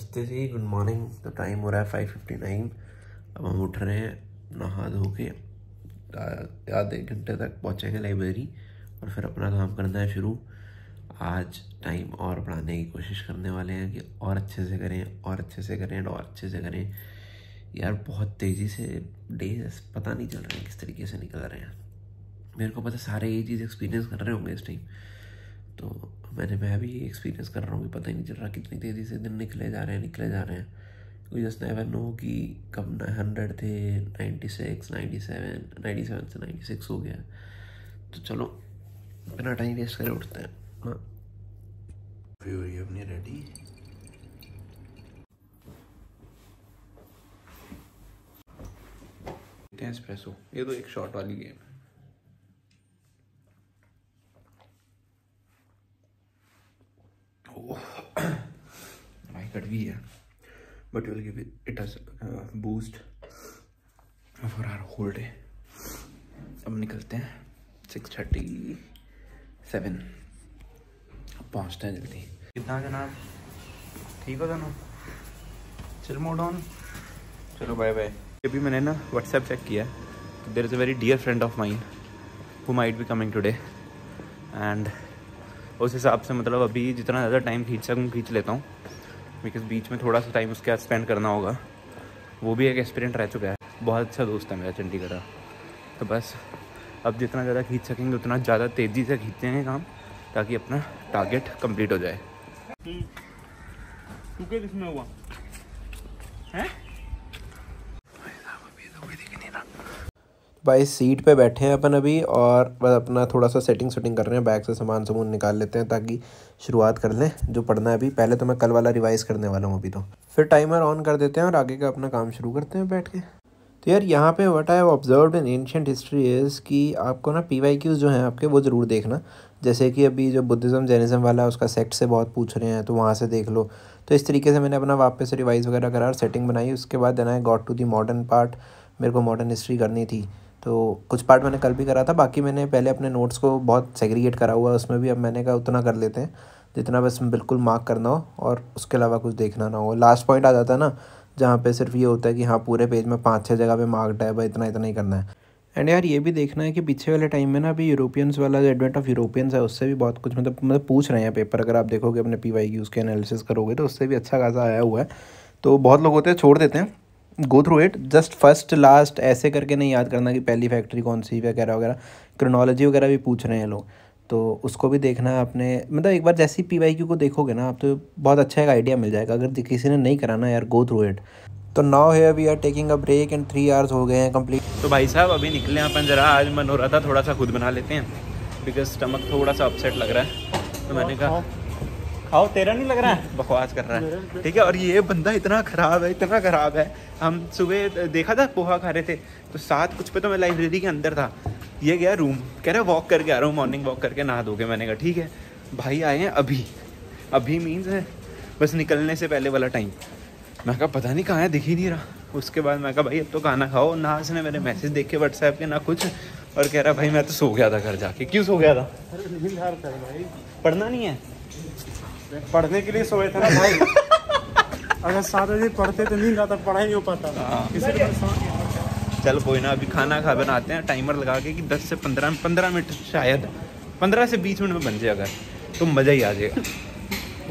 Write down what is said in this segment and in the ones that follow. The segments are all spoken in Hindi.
नमस्ते जी गुड मॉर्निंग तो टाइम हो रहा है फाइव फिफ्टी नाइन अब हम उठ रहे हैं, नहा धो के आधे घंटे तक पहुँचेंगे लाइब्रेरी और फिर अपना काम करना है शुरू. आज टाइम और बढ़ाने की कोशिश करने वाले हैं कि और अच्छे से करें, और अच्छे से करें, और अच्छे से करें. यार, बहुत तेज़ी से डेज़ पता नहीं चल रहे हैं, किस तरीके से निकल रहे हैं. मेरे को पता सारे ये चीज़ एक्सपीरियंस कर रहे होंगे इस टाइम तो मैंने मैं भी एक्सपीरियंस कर रहा हूँ कि पता ही नहीं चल रहा कितनी तेज़ी से दिन निकले जा रहे हैं निकले जा रहे हैं। कोई जस्ट नेवर नो कि कब हंड्रेड थे ninety six ninety seven ninety seven से नाइन्टी सिक्स हो गया। तो चलो बिना टाइम वेस्ट करे उठते हैं। हाँ। अपनी रेडी एस्प्रेसो ये तो एक शॉट वाली गेम है। my कड़वी है। But we'll give it, it as a boost for our whole day. अब निकलते हैं। सिक्स थर्टी सेवन अब पहुँचते हैं जल्दी। कितना जनाब? ठीक हो दोनों? चल मोड ऑन चलो बाय बाय अभी मैंने ना व्हाट्सएप चेक किया there is a very dear friend of mine who might be coming today and उस हिसाब से मतलब अभी जितना ज़्यादा टाइम खींच सकूँ, खींच लेता हूँ। बिकॉज़ बीच में थोड़ा सा टाइम उसके साथ स्पेंड करना होगा। वो भी एक एक्सपीरियंस रह चुका है। बहुत अच्छा दोस्त है मेरा, चंडीगढ़ का। तो बस, अब जितना ज़्यादा खींच सकेंगे, उतना ज़्यादा तेज़ी से खींचते हैं काम, ताकि अपना टारगेट कंप्लीट हो जाए। हुआ? है? भाई सीट पे बैठे हैं अपन अभी और बस अपना थोड़ा सा सेटिंग सेटिंग कर रहे हैं। बैग से सामान सामान निकाल लेते हैं ताकि शुरुआत कर लें, जो पढ़ना है अभी। पहले तो मैं कल वाला रिवाइज़ करने वाला हूँ अभी तो। फिर टाइमर ऑन कर देते हैं और आगे का अपना काम शुरू करते हैं बैठ के। तो यार, यहाँ पे what I observe in ancient history is कि आपको ना पी वाई क्यूज़ जो हैं आपके, वो ज़रूर देखना। जैसे कि अभी जो बुद्धिज़्म जैनिज़्म वाला है उसका सेक्ट से बहुत पूछ रहे हैं तो वहाँ से देख लो। तो इस तरीके से मैंने अपना वापस रिवाइज़ वगैरह करा और सेटिंग बनाई। उसके बाद देना है got to the modern part मेरे को मॉडर्न हिस्ट्री करनी थी। तो कुछ पार्ट मैंने कल भी करा था, बाकी मैंने पहले अपने नोट्स को बहुत सेग्रीगेट करा हुआ है, उसमें भी अब मैंने कहा उतना कर लेते हैं, जितना बस बिल्कुल मार्क करना हो और उसके अलावा कुछ देखना ना हो। लास्ट पॉइंट आ जाता है ना, जहाँ पे सिर्फ़ ये होता है कि हाँ पूरे पेज में पाँच छः जगह पे मार्क्ड है, भाई इतना इतना ही करना है। एंड यार ये भी देखना है कि पीछे वाले टाइम में ना अभी यूरोपियंस वाला जो एडवेंट ऑफ़ यूरोपियंस है, उससे भी बहुत कुछ मतलब मतलब पूछ रहे हैं पेपर अगर आप देखोगे अपने पी वाई की उसके एनालिसिस करोगे तो उससे भी अच्छा खासा आया हुआ है। तो बहुत लोग होते हैं, छोड़ देते हैं। Go through it just first last ऐसे करके नहीं याद करना कि पहली फैक्ट्री कौन सी वगैरह वगैरह। क्रोनोलॉजी वगैरह भी पूछ रहे हैं लोग। तो उसको भी देखना है आपने। मतलब एक बार जैसी पी वाई क्यू को देखोगे ना आप तो बहुत अच्छा एक आइडिया मिल जाएगा। अगर किसी ने नहीं कराना यार गो थ्रू इट तो नाउ है we are taking a break and three hours हो गए हैं कंप्लीट तो भाई साहब अभी निकले हैं अपन ज़रा। आज मन हो रहा था थोड़ा सा खुद बना लेते हैं। बिकॉज़ स्टमक थोड़ा सा अपसेट लग रहा है। तो मैंने कहा खाओ तेरा नहीं लग रहा? है बकवास कर रहा है। ठीक है और ये बंदा इतना ख़राब है इतना ख़राब है। हम सुबह देखा था पोहा खा रहे थे। तो साथ कुछ पे तो मैं लाइब्रेरी के अंदर था। ये गया रूम कह रहा वॉक करके आ रहा हूँ मॉर्निंग वॉक करके नहा दोगे मैंने कहा ठीक है भाई आए हैं अभी। अभी मीन्स है बस निकलने से पहले वाला टाइम मैं कहा पता नहीं कहाँ है दिख ही नहीं रहा। उसके बाद मैं कहा भाई अब तो खाना खाओ ना उसने मेरे मैसेज देखे व्हाट्सएप के ना कुछ। और कह रहा भाई मैं तो सो गया था घर जाके। क्यों सो गया था? पढ़ना नहीं है? पढ़ने के लिए सोए थे ना भाई। अगर सात बजे पढ़ते तो नींद आता पढ़ा ही नहीं हो पाता। हाँ। चल कोई ना अभी खाना खा बनाते हैं टाइमर लगा के कि 10 से 15 पंद्रह मिनट शायद 15 से 20 मिनट में बन जाए अगर तो मज़ा ही आ जाएगा।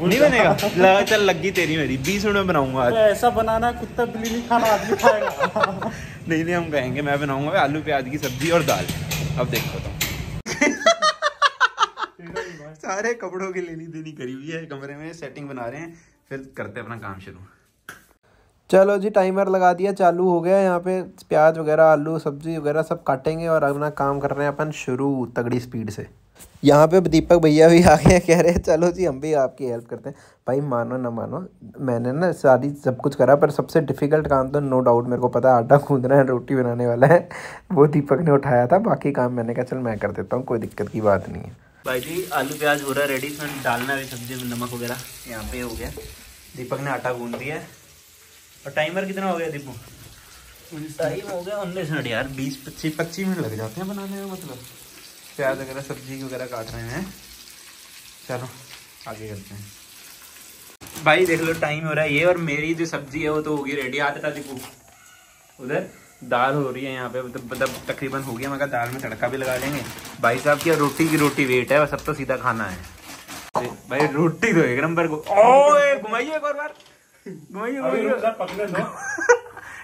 नहीं बनेगा? लगा चल लगी तेरी मेरी 20 मिनट में बनाऊँगा आज। ऐसा बनाना कुत्ता बिल्ली नहीं खाना आदमी खाएगा। नहीं नहीं हम कहेंगे मैं बनाऊँगा आलू प्याज की सब्ज़ी और दाल। अब देखो तो सारे कपड़ों की लेनी देनी, करी हुई है कमरे में सेटिंग बना रहे हैं। फिर करते हैं अपना काम शुरू। चलो जी टाइमर लगा दिया, चालू हो गया। यहाँ पे प्याज वगैरह, आलू, सब्ज़ी वगैरह सब काटेंगे और अपना काम कर रहे हैं अपन शुरू, तगड़ी स्पीड से। यहाँ पे दीपक भैया भी आ गए, कह रहे हैं, चलो जी, हम भी आपकी हेल्प करते हैं। भाई, मानो ना मानो, मैंने ना सारी सब कुछ करा, पर सबसे डिफ़िकल्ट काम तो नो डाउट मेरे को पता आटा गूंदना है, रोटी बनाने वाला है। वो दीपक ने उठाया था, बाकी काम मैंने कहा, चल, मैं कर देता हूँ, कोई दिक्कत की बात नहीं है। भाई जी, आलू प्याज हो रहा है रेडी इसमें डालना है सब्ज़ी में नमक वगैरह। यहाँ पे हो गया। दीपक ने आटा गूंद दिया और टाइमर कितना हो गया दीपू? टाइम हो गया उन्नीस मिनट यार, बीस, पच्चीस पच्चीस मिनट लग जाते हैं बनाने में मतलब। प्याज वगैरह, सब्ज़ी वगैरह काट रहे हैं। चलो, आगे करते हैं। भाई, देख लो टाइम हो रहा है ये, और मेरी जो सब्ज़ी है वो तो होगी रेडी हाथ हटा दिखो उधर? दाल हो रही है यहाँ पे मतलब मतलब तकरीबन हो गया मगर दाल में तड़का भी लगा लेंगे। भाई साहब की रोटी की रोटी वेट है और सब तो सीधा खाना है। भाई रोटी तो एक नंबर को ओए घुमाइए एक और बार। घुमाइए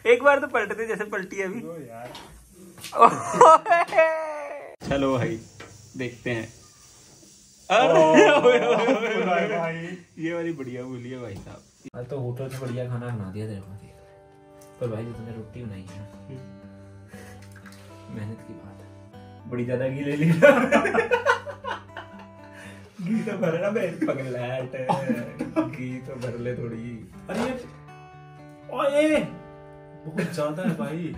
एक बार तो पलटते जैसे पलटी है अभी। चलो भाई देखते हैं। भाई भाई। ये वाली बढ़िया बोली है भाई साहब। तो होटल से बढ़िया खाना बना दिया तेरे को। पर भाई तुमने रोटी बनाई है मेहनत की बात है। बड़ी ज़्यादा घी ले ली घी तो भर ना बे पगलैट घी तो भर ले थोड़ी। अरे ओए बहुत ज़्यादा है भाई।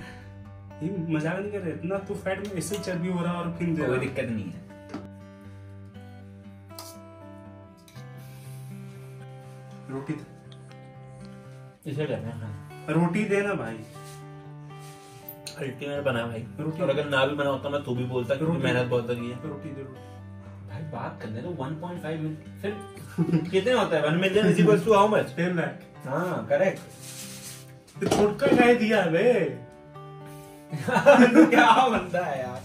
ये मज़ाक नहीं कर रहे इतना तू फैट में ऐसे चर्बी हो रहा है और फिर दे कोई दिक्कत नहीं है। रोटी इसे करना है। रोटी देना भाई। अल्टीमेट बना भाई। रोटी- और अगर ना भी बना होता मैं तो भी बोलता क्योंकि मेहनत बहुत लगी है। रोटी दे रोटी भाई बात करने तो 1.5 मिनट। फिर कितने होता है? 1 million is equals to how much ten lakh हाँ करेक्ट तो छोटका गाय दिया बे क्या बनता है यार।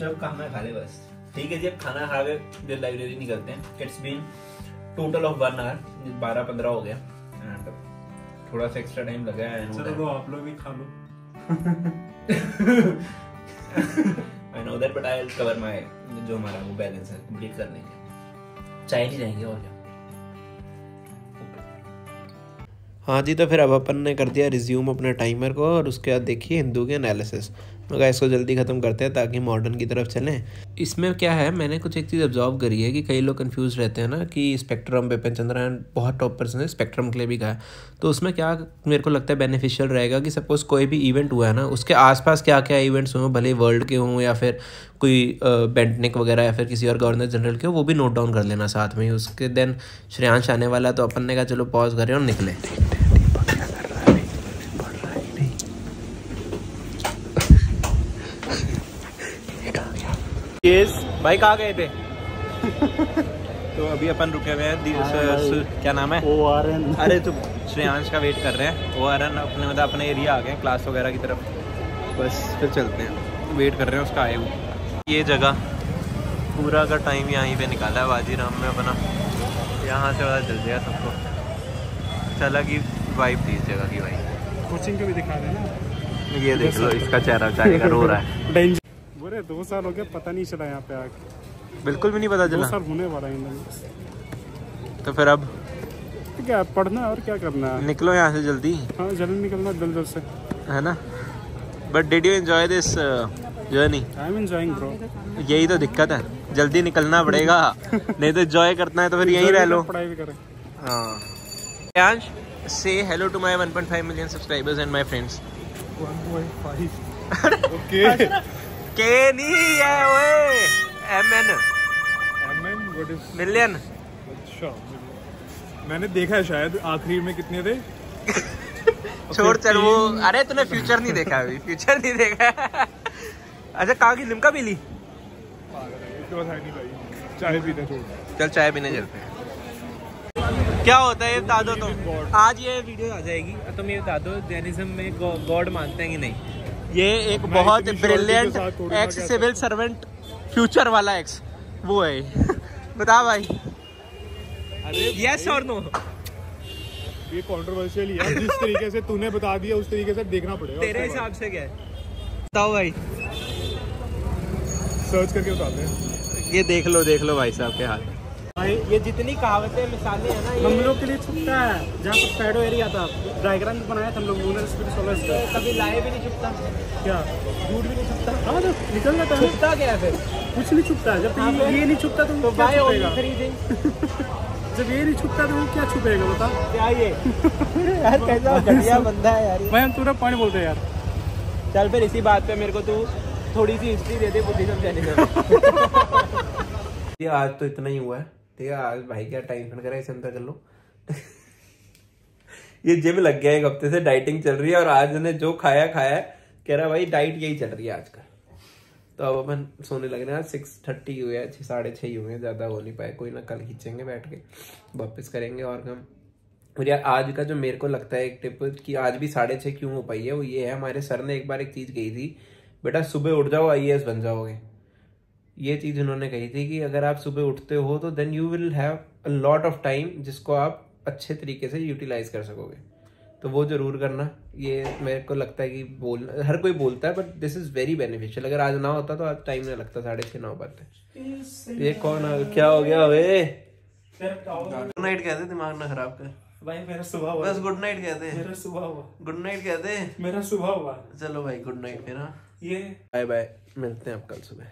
जब खाना खा ले बस। ठीक है जी अब खाना खा के लाइब्रेरी निकलते हैं। It's been total of one hour बारह पंद्रह हो गया। थोड़ा सा एक्स्ट्रा टाइम लगा है चलो वो आप लोग भी खा लो। I know that but I will cover my जो हमारा वो बैलेंस है कंप्लीट कर लेंगे चाय नहीं जाएँगे और क्या? हाँ जी तो फिर अब अपन ने कर दिया रिज्यूम अपने टाइमर को और उसके बाद देखिए हिंदू के एनालिसिस मगर इसको जल्दी ख़त्म करते हैं ताकि मॉडर्न की तरफ़ चलें। इसमें क्या है, मैंने कुछ एक चीज़ ऑब्जॉर्व करी है कि कई लोग कंफ्यूज रहते हैं ना कि स्पेक्ट्रम बिपिन चंद्रायन बहुत टॉप पर्सन है स्पेक्ट्रम के लिए भी है। तो उसमें क्या मेरे को लगता है बेनिफिशियल रहेगा कि सपोज़ कोई भी इवेंट हुआ है ना, उसके आसपास क्या क्या इवेंट्स हुए, भले वर्ल्ड के हों या फिर कोई बेंटनिक वगैरह या फिर किसी और गवर्नर जनरल के वो भी नोट डाउन कर लेना साथ में ही उसके देन श्रेयांश आने वाला तो अपन ने कहा, चलो पॉज करें और निकले। यस भाई कहाँ गए थे। तो अभी अपन रुके हुए हैं स- क्या नाम है? ओ आर एन अरे तो श्रेयांश का वेट कर रहे हैं। वो आ रहा है अपने मतलब अपने एरिया आ गए क्लास वगैरह की तरफ़। बस फिर चलते हैं। वेट कर रहे हैं उसका आए हुए। ये जगह पूरा का टाइम यहीं पे निकाला है वाजी राम में अपना। यहाँ से पता चल जाएगा सबको। अच्छा अलग ही वाइब थी इस जगह की भाई। कोचिंग का भी दिखा रहे हैं ना। ये देख लो इसका चेहरा बेचारे का रो रहा है। बोले दो साल हो गए पता नहीं चला यहाँ पे आके। बिल्कुल भी नहीं पता दो चला। साल होने वाला है तो फिर अब क्या पढ़ना और क्या करना है? निकलो यहाँ से जल्दी। हाँ जल्दी निकलना जल्द जल्द से। है ना? But did you enjoy this journey I am enjoying bro यही तो दिक्कत है। जल्दी निकलना पड़ेगा। नहीं तो एंजॉय करना है तो फिर यहीं रह लो। पढ़ाई भी करें। हाँ। से hello to my 1.5 million subscribers and my friends 1.5 okay के नहीं है ओए M N MN what is million अच्छा मैंने देखा है शायद आखिरी में कितने थे? छोड़ चल वो अरे तूने फ्यूचर नहीं देखा अभी फ्यूचर नहीं देखा। अच्छा कहाँ की लिमका पी ली भाई। चाय थोड़ा चल चाय पीने चलते हैं। क्या होता है ये बता दो तुम। आज ये वीडियो आ जाएगी तुम ये बता दो जैनिज्म में गॉड मानते हैं कि नहीं? ये एक बहुत brilliant ex civil servant future वाला एक्स वो है। बता भाई। यस और नो ये कंट्रोवर्शियल ही है। जिस तरीके से तूने बता दिया उस तरीके से देखना पड़ेगा। तेरे हिसाब से क्या है? बताओ भाई। सर्च करके बताते हैं। ये देख लो देख लो भाई साहब के हाथ। भाई ये जितनी कहावतें मिसालें हैं ना हम लोग के लिए छुपता है। जहाँ पर पैडो एरिया था। डायग्राम बनाया था हम लोग लूनर स्पिरिट सोलर का कभी लाए भी नहीं छुपता। क्या? झूठ भी नहीं छुपता। हाँ तो निकल जाता है छुपता क्या फिर? कुछ नहीं छुपता। जब हाँ, ये नहीं छुपता तो, तो खरीदें। जब ये नहीं छुपता तो वो क्या छुपेगा बता? क्या ये यार कैसा घटिया बंदा है यार। भाई हम तुरंत पानी बोलते हैं यार। चल फिर इसी बात पे मेरे को तू थोड़ी सी हिस्ट्री दे दे बुद्धिज्म जैनिज्म आज तो इतना ही हुआ है। ठीक है आज भाई क्या टाइम स्पेंड करा इसे अंदर कर लो। ये जिम लग गया एक हफ़्ते से डाइटिंग चल रही है और आज ने जो खाया खाया, कह रहा भाई डाइट यही चल रही है आजकल. तो अब अपन सोने लग रहे हैं सिक्स थर्टी हुए हैं, छः, साढ़े छः हुए हैं, ज़्यादा हो नहीं पाए कोई ना, कल खींचेंगे बैठ के, वापस करेंगे और हम। और यार, आज का जो मेरे को लगता है एक टिप कि आज भी साढ़े छः क्यों हो पाई है, वो ये है, हमारे सर ने एक बार एक चीज़ कही थी, बेटा, सुबह उठ जाओ आईएएस बन जाओगे। ये चीज़ उन्होंने कही थी कि अगर आप सुबह उठते हो तो then you will have a lot of time जिसको आप अच्छे तरीके से यूटिलाइज कर सकोगे। तो वो ज़रूर करना। ये मेरे को लगता है कि बोलना हर कोई बोलता है but this is very beneficial अगर आज ना होता तो आज टाइम नहीं लगता साढ़े छः नौ पाते ये कौन आ क्या हो गया वे? गुड नाइट कहते दिमाग ना खराब कर। भाई मेरा सुबह हुआ। बस गुड नाइट कहते मेरा सुबह हुआ। गुड नाइट कहते मेरा सुबह हुआ। चलो भाई गुड नाइट फिर हाँ। ये बाय बाय मिलते हैं अब कल सुबह।